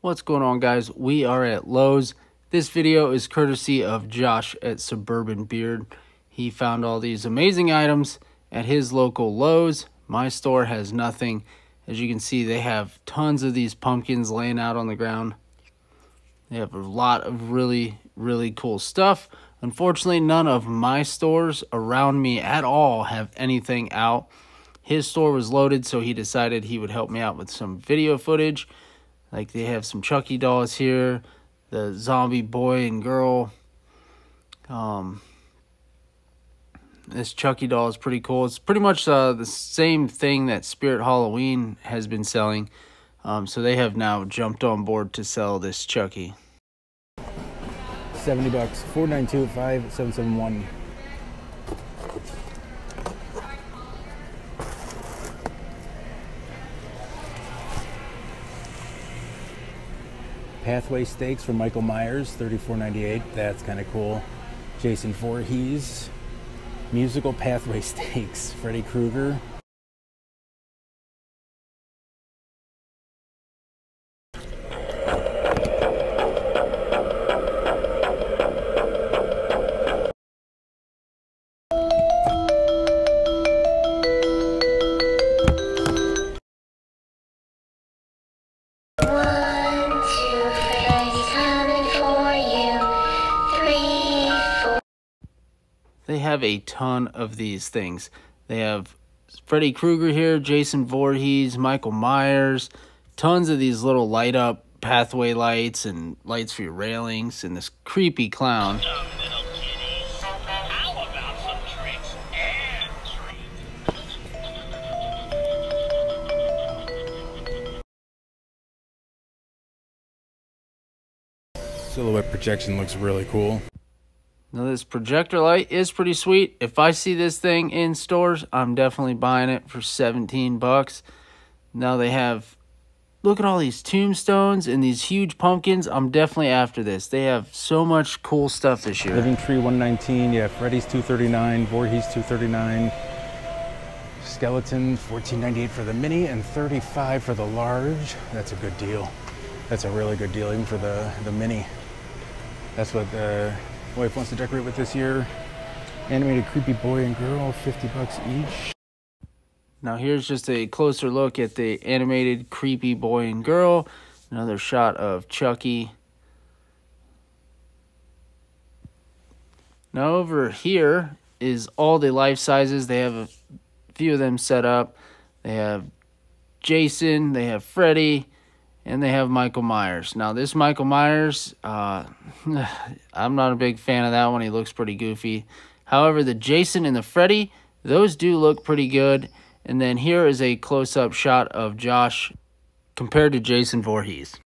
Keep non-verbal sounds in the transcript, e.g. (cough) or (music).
What's going on guys? We are at Lowe's. This video is courtesy of Josh at Suburban Beard. He found all these amazing items at his local Lowe's. My store has nothing. As you can see, they have tons of these pumpkins laying out on the ground. They have a lot of really, really cool stuff. Unfortunately, none of my stores around me at all have anything out. His store was loaded, so he decided he would help me out with some video footage. Like they have some Chucky dolls here, the zombie boy and girl. Um, this Chucky doll is pretty cool. It's pretty much uh, the same thing that Spirit Halloween has been selling. Um, so they have now jumped on board to sell this Chucky. 70 bucks, 492 5771. Pathway Stakes from Michael Myers, 34.98. That's kind of cool. Jason Voorhees, Musical Pathway (laughs) Stakes, Freddy Krueger. They have a ton of these things. They have Freddy Krueger here, Jason Voorhees, Michael Myers, tons of these little light up pathway lights and lights for your railings, and this creepy clown. Hello, little kitties. How about some tricks and treats? Silhouette projection looks really cool. Now this projector light is pretty sweet. If I see this thing in stores, I'm definitely buying it for 17 bucks. Now they have look at all these tombstones and these huge pumpkins. I'm definitely after this. They have so much cool stuff this year. Living Tree 119, yeah, Freddy's 239, Voorhees 239, Skeleton 1498 for the mini and 35 for the large. That's a good deal. That's a really good deal, even for the, the mini. That's what the wife wants to decorate with this year. Animated creepy boy and girl, 50 bucks each. Now here's just a closer look at the animated creepy boy and girl. Another shot of Chucky. Now over here is all the life sizes. They have a few of them set up. They have Jason, they have Freddy, and they have Michael Myers. Now this Michael Myers, uh, (sighs) I'm not a big fan of that one. He looks pretty goofy. However, the Jason and the Freddy, those do look pretty good. And then here is a close-up shot of Josh compared to Jason Voorhees.